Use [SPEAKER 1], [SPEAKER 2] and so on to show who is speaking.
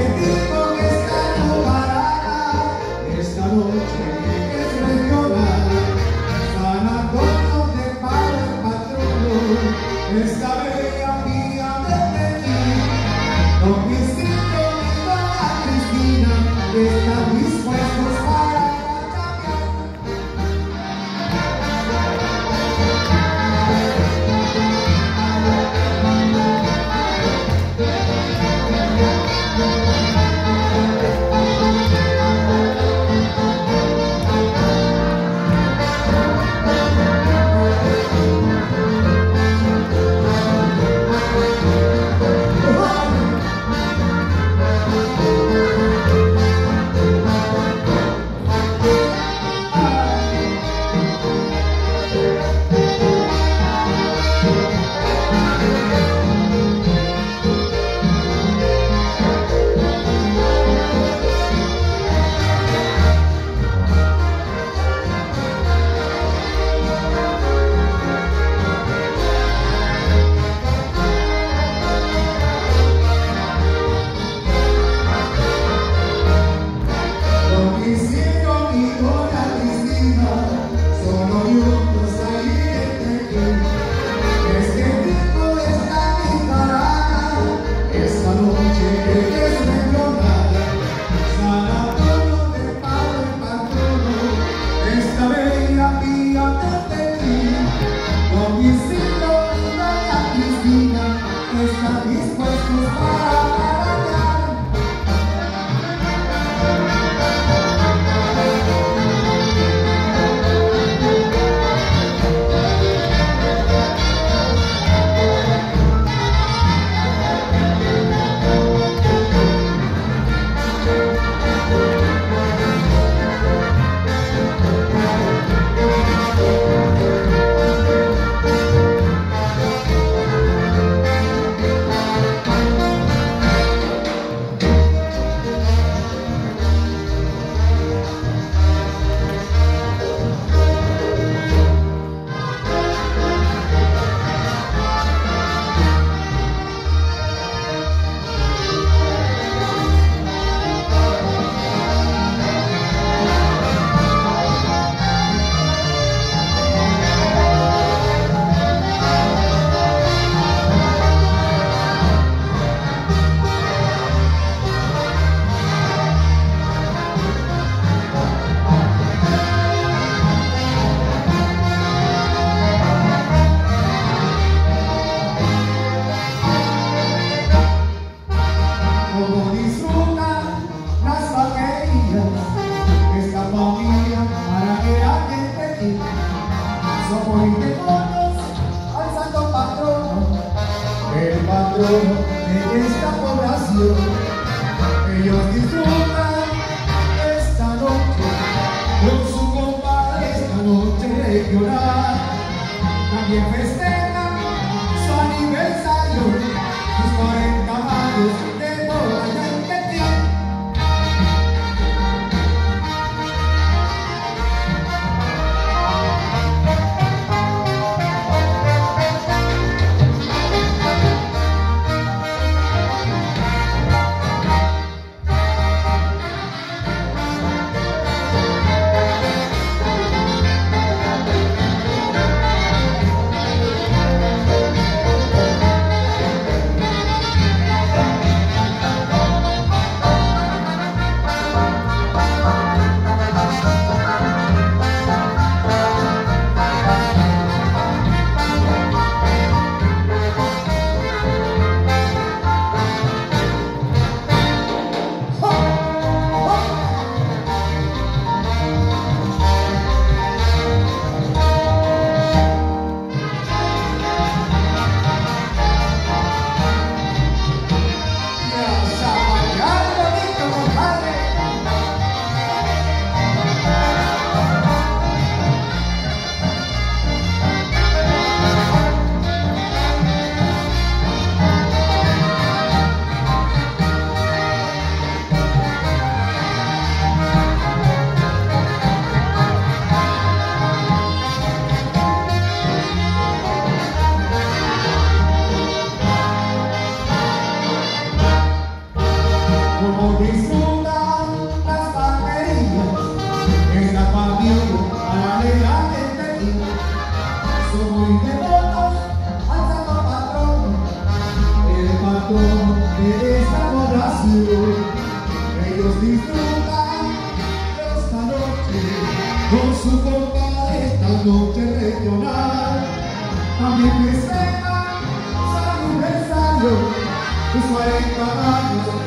[SPEAKER 1] Bendito tanto en esta población. Ellos disfrutan esta noche con su compadre esta noche regional. También festejan. con su portada esta noche regional. A mi presenta su aniversario, sus 40 años